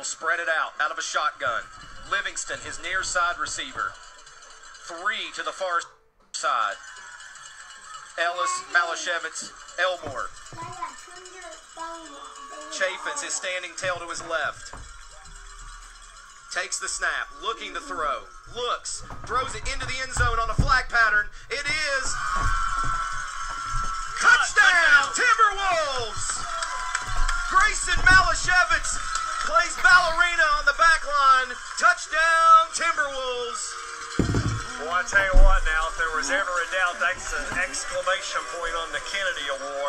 will spread it out out of a shotgun. Livingston, his near side receiver. Three to the far side. Ellis, Malachevich, Elmore. Chaffins, his standing tail to his left. Takes the snap, looking to throw. Looks, throws it into the end zone on a flag pattern. It is. Touchdown, Timberwolves! Graeson Malachevich plays ballerina on the back line. Touchdown, Timberwolves. Well, I tell you what now, if there was ever a doubt, that's an exclamation point on the Kennedy Award.